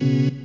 Mm-hmm.